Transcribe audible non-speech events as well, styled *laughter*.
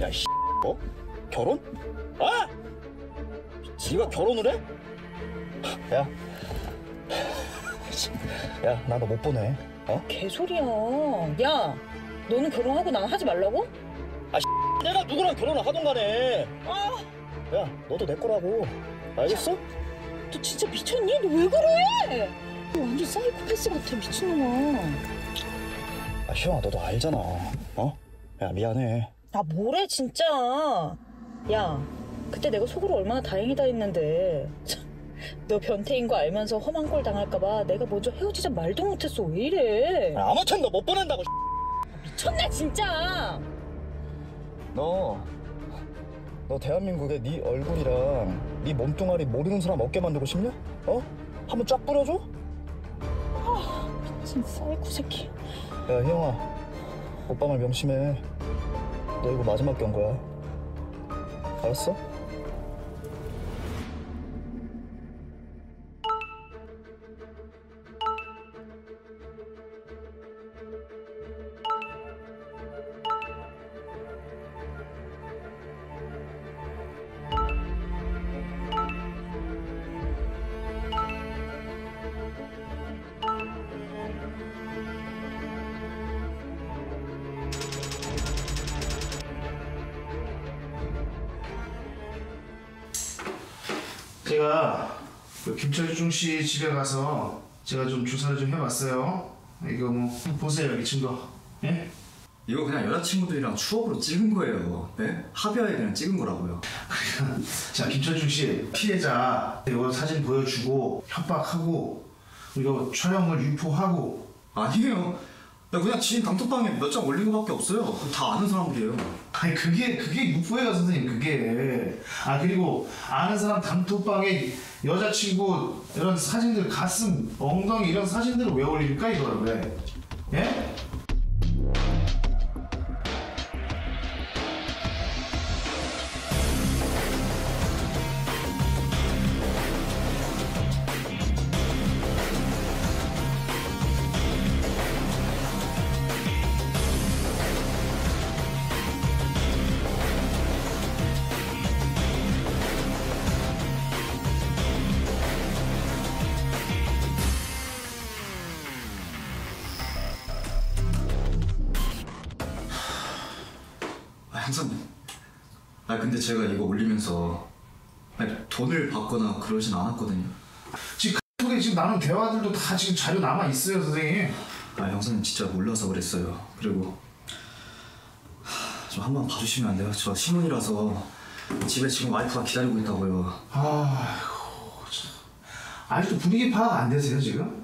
야, 씨, 어? 결혼? 아! 지가 결혼을 해? 야, 야, 나 너 못 보내. 어? 개소리야. 야, 너는 결혼하고 난 하지 말라고? 내가 누구랑 결혼을 하던 간에. 아, 야, 너도 내 거라고. 알겠어? 너 진짜 미쳤니? 너 왜 그래? 너 완전 사이코패스 같아, 미친놈아. 아, 희영아, 너도 알잖아. 어? 야, 미안해. 아, 뭐래, 진짜. 야, 그때 내가 속으로 얼마나 다행이다 했는데. 참, 너 변태인 거 알면서 험한 꼴 당할까봐 내가 먼저 헤어지자 말도 못했어. 왜 이래? 야, 아무튼 너 못 보낸다고. 미쳤네, 진짜. 너, 너 대한민국에 네 얼굴이랑 네 몸뚱아리 모르는 사람 없게 만들고 싶냐? 어? 한번 쫙 뿌려줘? 진짜 사이코 새끼. 야, 희영아. 오빠 말 명심해. 너 이거 마지막 경고야. 알았어? 제가 그 김철중 씨 집에 가서 제가 좀 조사를 좀 해봤어요. 이거 뭐 보세요 여기 증거. 예? 이거 그냥 여자친구들이랑 추억으로 찍은 거예요. 네? 합의하에 그냥 찍은 거라고요. *laughs* 자 김철중 씨 피해자 이거 사진 보여주고 협박하고 이거 촬영을 유포하고 아니에요. 나 그냥 지인 단톡방에 몇 장 올린 거밖에 없어요. 다 아는 사람들이에요. 아니 그게 그게 유포예요 선생님 그게 아 그리고 아는 사람 단톡방에 여자친구 이런 사진들 가슴 엉덩이 이런 사진들을 왜 올립니까 이거를 왜 예? 아, 형사님. 아, 근데 제가 이거 올리면서 아니, 돈을 받거나 그러진 않았거든요. 지금 속에 지금 나눈 대화들도 다 지금 자료 남아 있어요 선생님 아, 형사님 진짜 몰라서 그랬어요. 그리고 좀 한번 봐주시면 안 돼요? 저 신혼이라서 집에 지금 와이프가 기다리고 있다고요. 아이고 참. 아직도 분위기 파악 안 되세요 지금?